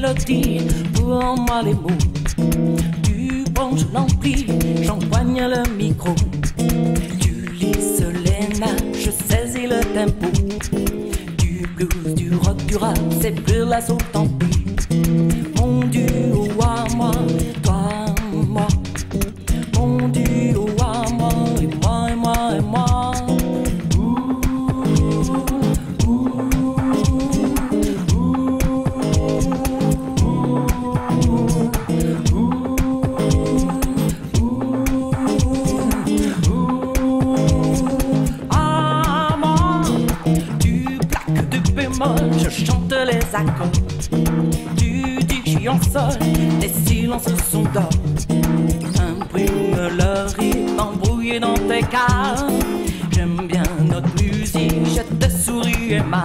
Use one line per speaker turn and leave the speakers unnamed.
mélodie, pour moi les mots. J'empoigne le micro. Du les nages, je saisis le tempo. Du blues, du rock, du rap, c'est plus la tant pis. Mon duo à moi, je les accords. Du digi en sol, les silences sont d'or. Imprime le rythme embrouillé dans tes cas. J'aime bien notre musique, je te souris et ma.